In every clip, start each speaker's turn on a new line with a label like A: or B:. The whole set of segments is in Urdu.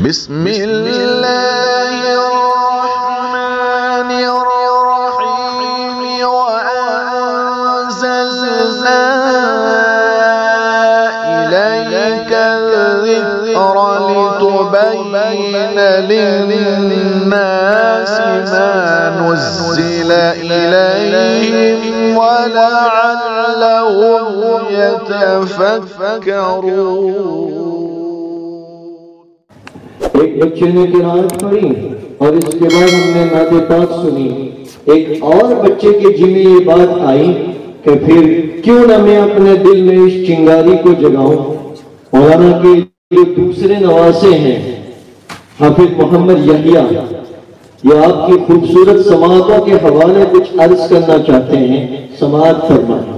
A: بسم الله الرحمن الرحيم وأنزلنا إليك الذكر لتبين للناس ما نزل إليهم ولعلهم يتفكرون.
B: ایک بچے نے قرآن پڑھی اور اس کے بعد ہم نے نعت پاک سنی ایک اور بچے کے جی میں یہ بات آئی کہ پھر کیوں نہ میں اپنے دل میں اس چنگاری کو جگاؤں؟ مولانا کے جو دوسرے نواسے ہیں، حافظ محمد یحییٰ، یہ آپ کی خوبصورت سماعتوں کے حوالے کچھ عرض کرنا چاہتے ہیں۔ سماعت فرمائیں۔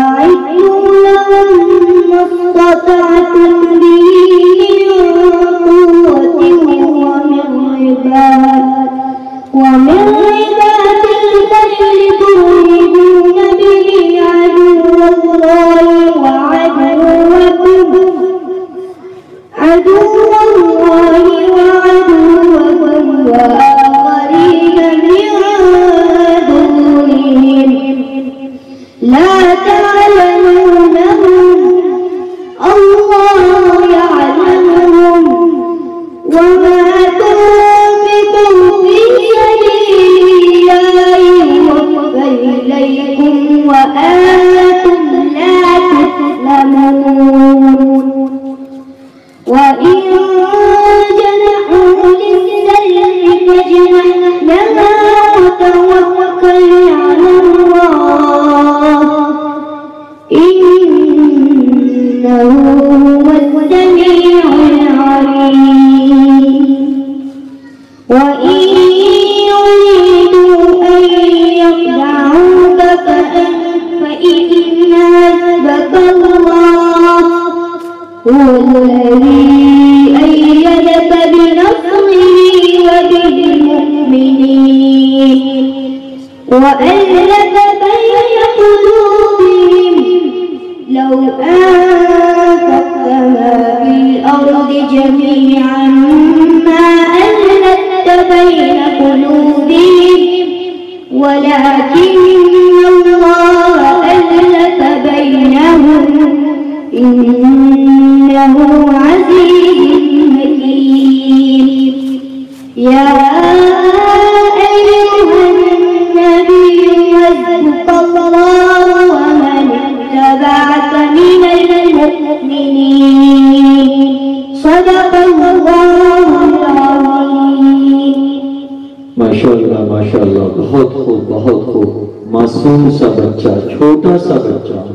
C: وأعدوا لهم ما استطعتم من قوة ومن رباط ومن هو الذي أيدك بنصره وبالمؤمنين؟ وألف بين قلوبهم لو أنفقت ما في الأرض جميعا. الله العظيم.
B: ماشاءاللہ ماشاءاللہ، بہت خوب بہت خوب۔ معصوم سا بچہ، چھوٹا سا بچہ۔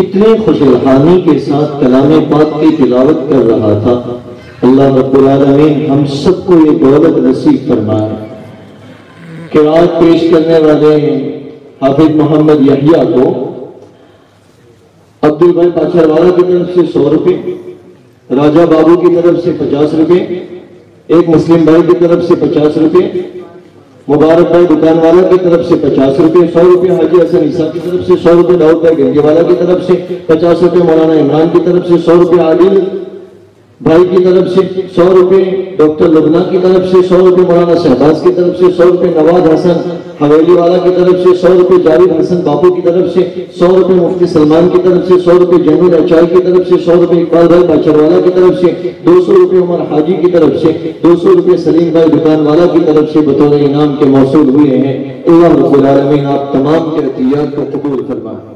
B: کتنے خوش الحانی کے ساتھ کلام پاک کی تلاوت کر رہا تھا۔ اللہ رب العالمین ہم سب کو یہ دولت نصیب فرمائے قرآن پیش کرنے والے حافظ محمد یحییٰ کو۔ عبد البھائی پاچھر والا کی طرف سے سو روپے، راجہ بابو کی طرف سے پچاس روپے، ایک مسلم بھائی کی طرف سے پچاس روپے، مبارک بھائی دکان والا کی طرف سے پچاس روپے، سو روپے حاجی حسن عیسیٰ کی طرف سے سو روپے، داؤد بھائی گنگے والا کی طرف سے پچاس روپے، مولانا عمران کی طرف سے سو روپے، عادل بھائی کی طرف سے سو روپے ڈاکٹر لبنا کی طرف سے سو روپے مولانا شہباز کی طرف سے سو روپے نواز حسن حویلی والا کی طرف سے سو روپے جاوید حسن باپو کی طرف سے سو روپے مفتی سلمان کی طرف سے سو روپے جمیل اچائی کی طرف سے سو روپے اقبال بھائی باچر والا کی طرف سے دو سو روپے عمر حاجی کی طرف سے دو سو روپے سلیم بھائی دکان والا کی طرف سے بطور انعام کے موصول ہوئے ہیں اللہ رب العالمین آپ تمام کے عطیات کو قبول فرمائیں